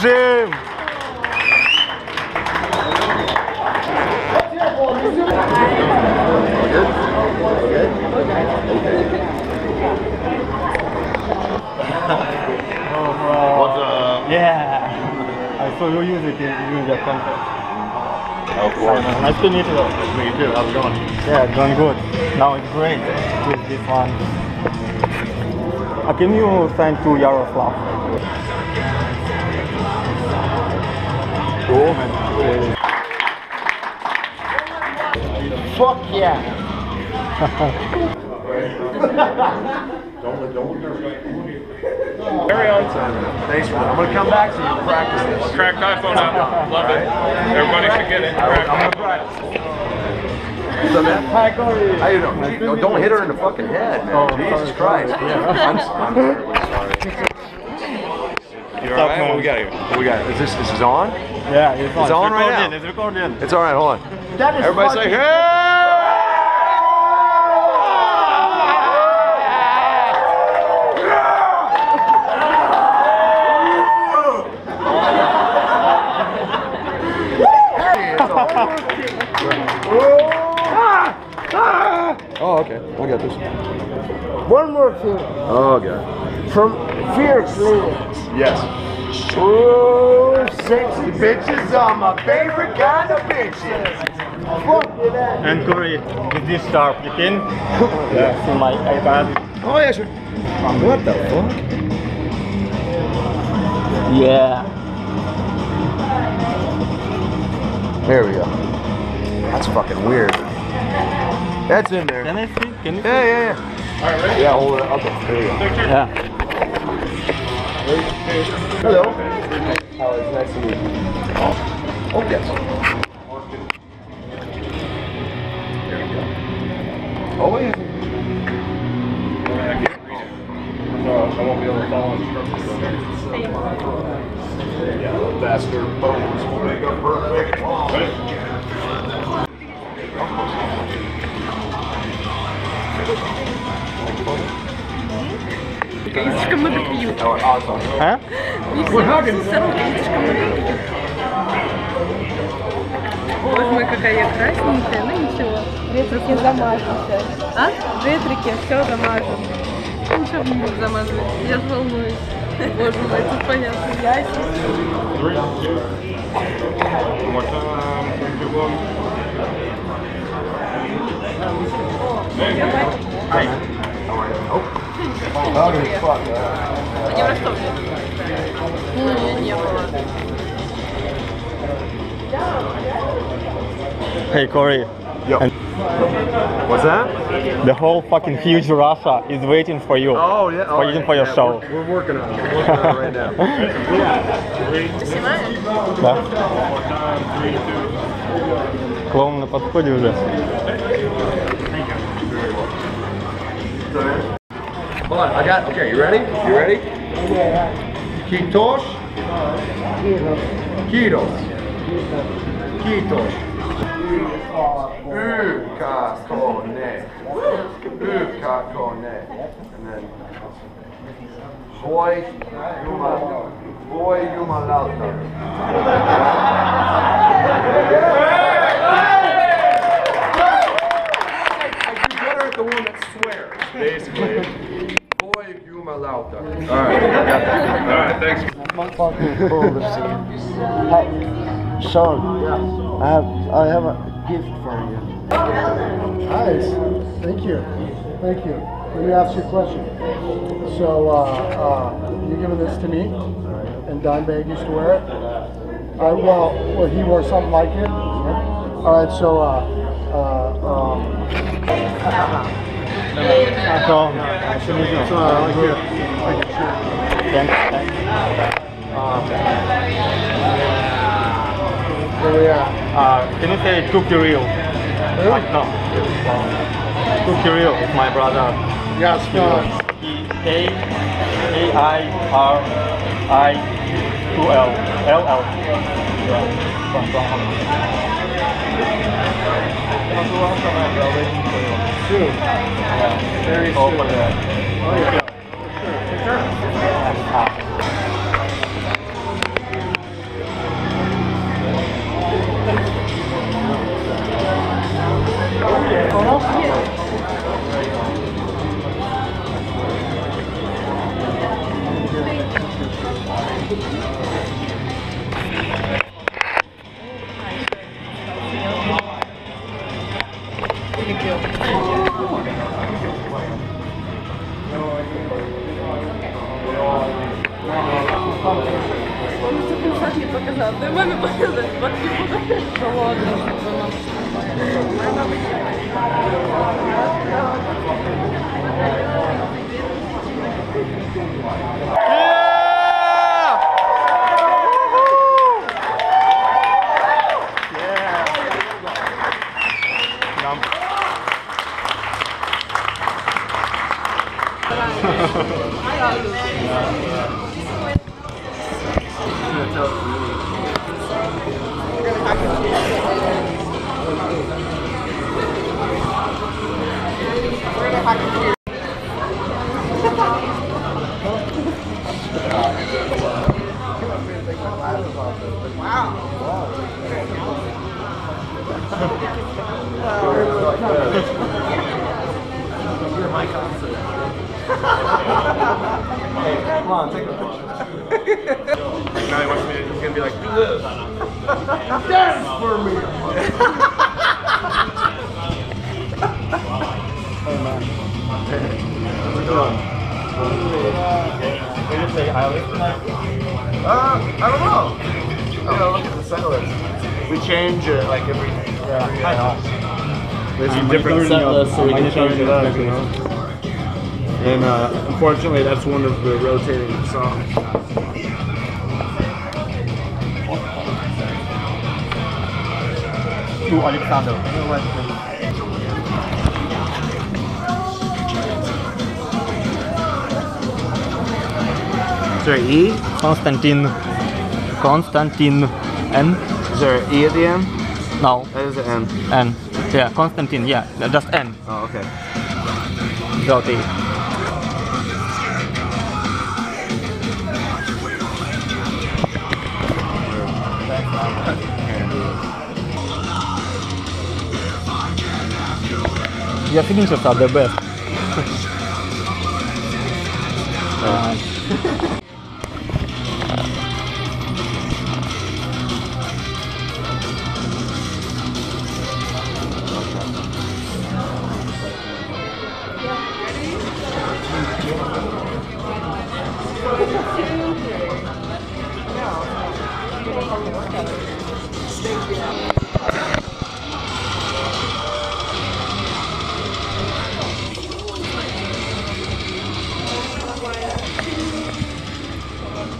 Jim. oh, bro. Yeah. I saw you use it in, in that. Of course. Nice to meet you. Nice to meet you too. How's it going? Yeah, it's going good. Now it's great with this one. Uh, can you send to Yaroslav? Cool, man. Fuck yeah. Don't, don't. Carry on, son. Thanks for that. I'm gonna come back to you and practice this. Cracked iPhone out. Love it. Everybody should get it. Cracked I'm gonna iPhone. practice. What's man? How you doing? Gee, no, don't hit her in the fucking head, man. Oh, Jesus sorry. Christ. I'm, I'm terribly sorry. You up, alright? What we got here? What we got? Is this this is on? Yeah, it's on. It's on right recording. now. It's recording. It's all right. Hold on. That is Everybody say hey! Oh, okay. I got this. One more thing. Oh, God. From Fierce Lady. Yes. Oh, sexy bitches are my favorite kind of bitches. Fuck that. And Corey, is this sharp? You can? Yeah. See my iPad. Oh, yeah, sure. What the fuck? Yeah. There we go. That's fucking weird. That's in there. Can I see? Can you? Yeah, yeah, yeah. All right, ready? Yeah, hold it. Okay, there you go. Yeah. Hello. Oh, it's nice to meet you. Oh, yes. There we go. Oh, yeah. I won't be able to follow instructions. Yeah, the bastard bones will make a perfect Слишком много пьют. А? Слишком много пьют. Боже мой, какая я красненькая, ну ничего. Ретрики замажем сейчас. А? Ретрики, все замажем. Ничего не буду замазывать, я же волнуюсь. Боже мой, тут понятно. Яйца. One more time. Three, two, one. Oh, good fuck. Uh, Не во что мне. Не, не было. Hey Corey, Yo. And- What's that? the whole fucking huge Russia is waiting for you. Oh, yeah. Oh, Waiting for your yeah, show. We're, we're working on it. We're working on it right now. Ты снимаешь? Да? Клоун на подходе уже. Hold on, I got, okay, you ready? You ready? Kitos. Kitos. Kitos. Ukakone. Ukakone. And then Boy Jumalauta. Boy Jumalauta. Jumalauta. All right, I got that. All right, thanks. I'm fucking full of shit. Hey, Shawn, I have, I have a gift for you. Nice. Thank you. Thank you. Let me ask you a question. So, uh, uh, you're giving this to me, and Don Bag used to wear it. Uh, well, well, he wore something like it. All right. So, uh, uh, um, So, it's uh, like here, like a shirt. thanks, thanks. Where we? Uh, can you say? Really? No. Real is my brother. Spell it. He A I R I 2 L L L. Yeah. Soon. Very Hope soon. for that. Oh yeah. Oh, не показал, но и маме показать. Вот не буду. Да ладно, чтобы нам Моя мама не You're my concert. hey, come on, take a picture. now he wants me to, he's gonna be like, do this. Dance for me! oh man. How's going? Uh, did you say Isaac I don't know. Oh. Yeah, look at the set list. We change it like every yeah, I. There's I'm different set monitoring list, so we can change it up, you know. And uh, unfortunately, that's one of the rotating songs. To Alexander. Can you write please? Is there an E? Konstantin. Konstantin. N? Is there an E at the end? No. That is an N. N. Yeah, Constantine, Yeah, just N. Oh, okay. Without E. Your signatures are the best. Uh,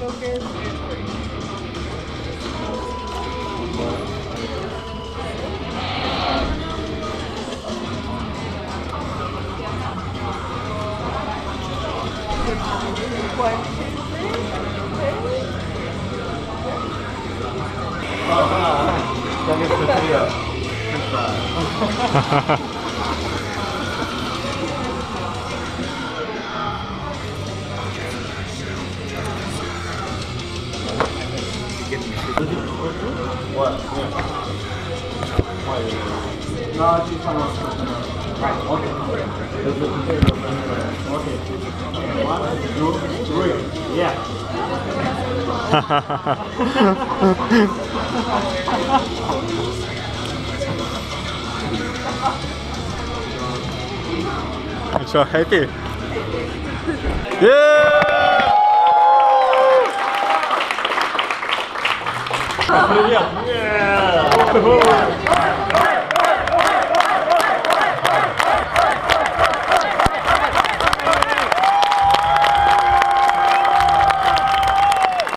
focus. What? What? What? I'm so happy. Yeah! yeah. yeah.